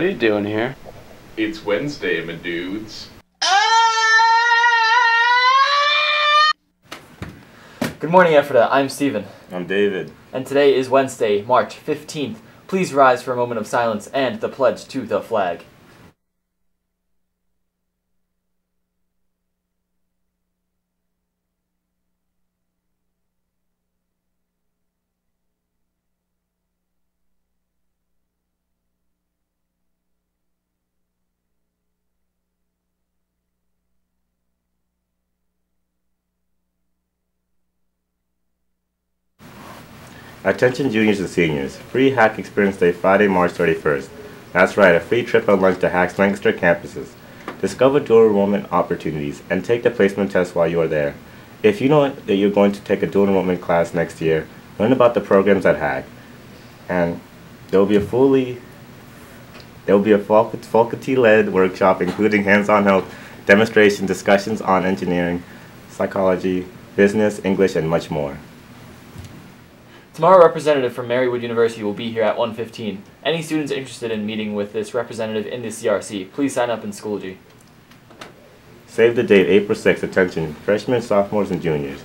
What are you doing here? It's Wednesday, my dudes. Good morning, Ephrata. I'm Stephen. I'm David. And today is Wednesday, March 15th. Please rise for a moment of silence and the pledge to the flag. Attention juniors and seniors. Free HACC Experience Day Friday, March 31st. That's right, a free trip on lunch to HACC's Lancaster campuses. Discover dual enrollment opportunities and take the placement test while you are there. If you know that you're going to take a dual enrollment class next year, learn about the programs at HACC. And there will be a fully there will be a faculty-led workshop including hands-on help, demonstration, discussions on engineering, psychology, business, English, and much more. Tomorrow, a representative from Marywood University will be here at 1.15. Any students interested in meeting with this representative in the CRC, please sign up in Schoology. Save the date, April 6th. Attention, freshmen, sophomores, and juniors.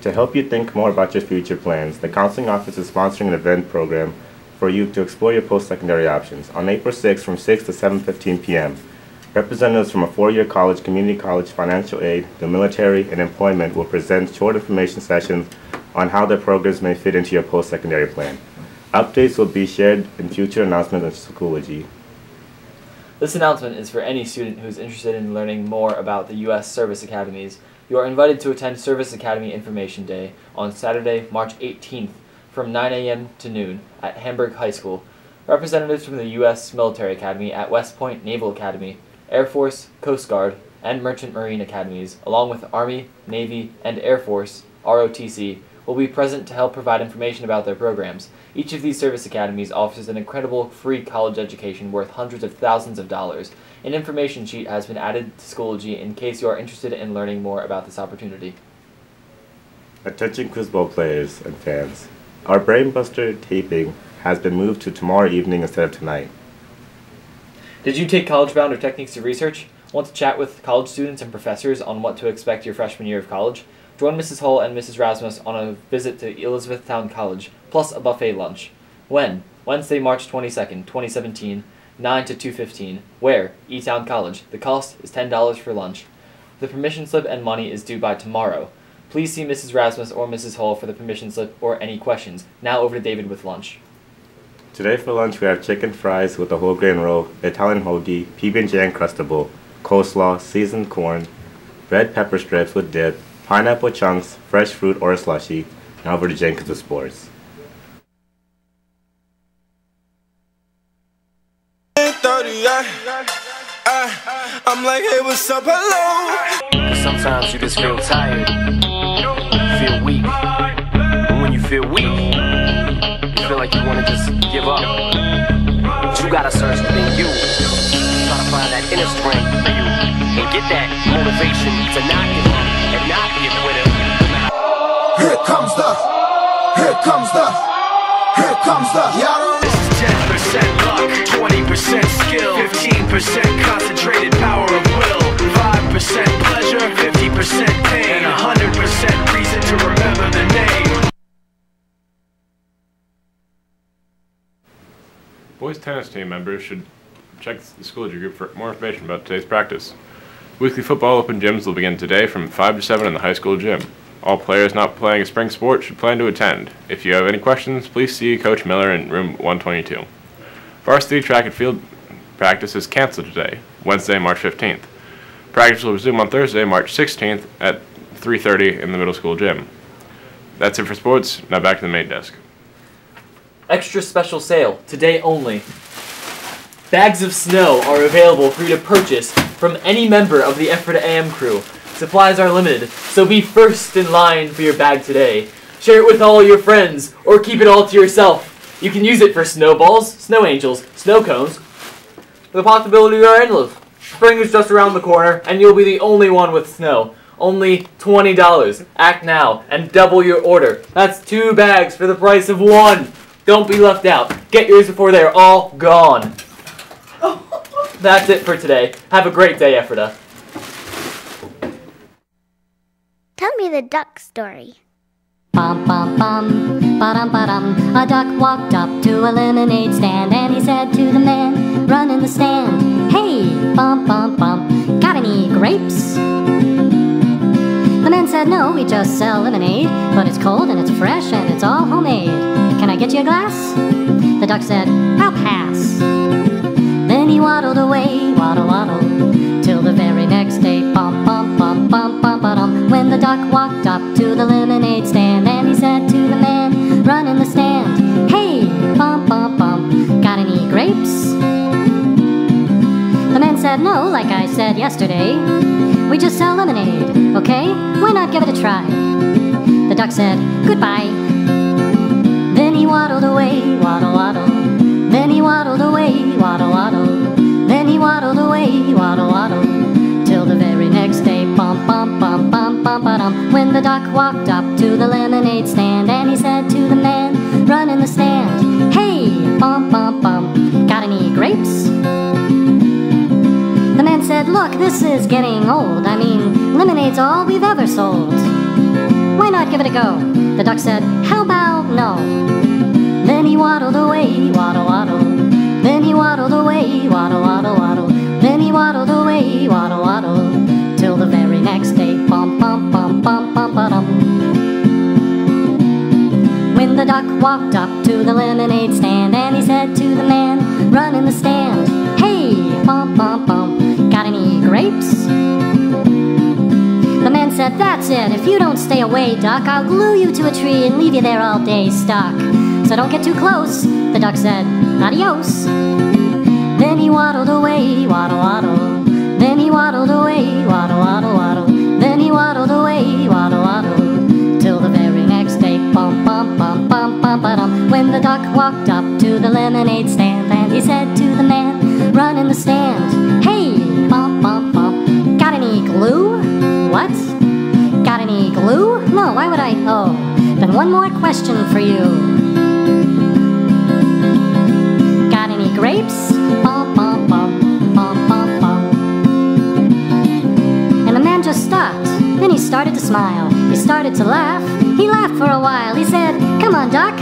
To help you think more about your future plans, the Counseling Office is sponsoring an event program for you to explore your post-secondary options. On April 6th from 6 to 7.15 p.m., representatives from a four-year college, community college, financial aid, the military, and employment will present short information sessions on how their programs may fit into your post-secondary plan. Updates will be shared in future announcements on Schoology. This announcement is for any student who is interested in learning more about the U.S. Service Academies. You are invited to attend Service Academy Information Day on Saturday, March 18th from 9 a.m. to noon at Hamburg High School. Representatives from the U.S. Military Academy at West Point Naval Academy, Air Force, Coast Guard, and Merchant Marine Academies, along with Army, Navy, and Air Force, ROTC, will be present to help provide information about their programs. Each of these service academies offers an incredible free college education worth hundreds of thousands of dollars. An information sheet has been added to Schoology in case you are interested in learning more about this opportunity. Attention Quiz Bowl players and fans. Our Brainbuster taping has been moved to tomorrow evening instead of tonight. Did you take College Bound or Techniques of Research? Want to chat with college students and professors on what to expect your freshman year of college? Join Mrs. Hull and Mrs. Rasmus on a visit to Elizabethtown College, plus a buffet lunch. When? Wednesday, March 22nd, 2017, 9 to 2.15. Where? E-Town College. The cost is $10 for lunch. The permission slip and money is due by tomorrow. Please see Mrs. Rasmus or Mrs. Hall for the permission slip or any questions. Now over to David with lunch. Today for lunch we have chicken fries with a whole grain roll, Italian hoagie, PB&J Uncrustable, coleslaw, seasoned corn, red pepper strips with dip, pineapple chunks, fresh fruit or a slushy, and over to Jenkins with sports. Uh, I'm like, hey, what's up, hello? Sometimes you just feel tired, feel weak. And when you feel weak, you feel like you wanna just give up. But you gotta search within you. Try to find that inner strength for you. And get that motivation to not give up and not be a quitter. Here comes the, here comes the, here comes the, y'all This is 10% luck, 20% skill, 15% concentrated power of will, 5% pleasure, 50% pain, and 100% reason to remember the name. Boys tennis team members should check the Schoology group for more information about today's practice. Weekly football open gyms will begin today from 5 to 7 in the high school gym. All players not playing a spring sport should plan to attend. If you have any questions, please see Coach Miller in room 122. Varsity track and field practice is canceled today, Wednesday, March 15th. Practice will resume on Thursday, March 16th at 3.30 in the middle school gym. That's it for sports. Now back to the main desk. Extra special sale, today only. Bags of snow are available for you to purchase from any member of the Ephrata AM crew. Supplies are limited, so be first in line for your bag today. Share it with all your friends, or keep it all to yourself. You can use it for snowballs, snow angels, snow cones. The possibilities are endless. Spring is just around the corner, and you'll be the only one with snow. Only $20. Act now and double your order. That's two bags for the price of one. Don't be left out. Get yours before they're all gone. That's it for today. Have a great day, Ephrata. Tell me the duck story. Bum bum bum, ba dum ba dum. A duck walked up to a lemonade stand and he said to the man, run in the stand. Hey, bum bum bum, got any grapes? The man said, no, we just sell lemonade, but it's cold and it's fresh and it's all homemade. Can I get you a glass? The duck said, I'll pass. Then he waddled away, waddle waddle, till the very next day. Bum bum bum bum bum ba dum. When the duck walked up to the lemonade stand and he said to the man, run in the stand. Hey, bum bum bum, got any grapes? The man said, no, like I said yesterday. We just sell lemonade, okay? Why not give it a try? The duck said, goodbye. Then he waddled away, waddle waddle. Then he waddled away, waddle waddle. He waddled away, waddle waddle. Till the very next day, bum bum bum bum bum ba dum. When the duck walked up to the lemonade stand and he said to the man, run in the stand. Hey, bum bum bum, got any grapes? The man said, Look, this is getting old. I mean, lemonade's all we've ever sold. Why not give it a go? The duck said, How about no? Then he waddled away, waddle waddle. Waddled away, waddle waddle waddle. Then he waddled away, waddle waddle. Till the very next day, bum bum bum bum ba dum. When the duck walked up to the lemonade stand and he said to the man, run in the stand. Hey, bum bum bum, got any grapes? Said, that's it, if you don't stay away, duck, I'll glue you to a tree and leave you there all day stuck. So don't get too close, the duck said, adios. Then he waddled away, waddle waddle. Then he waddled away, waddle waddle waddle. Then he waddled away, waddle waddle. Till the very next day, bum bum bum bum bum ba dum. When the duck walked up to the lemonade stand and he said to the man, run in the stand. Why would I? Oh, then one more question for you. Got any grapes? Bum, bum, bum, bum, bum, bum. And the man just stopped. Then he started to smile. He started to laugh. He laughed for a while. He said, Come on, Doc,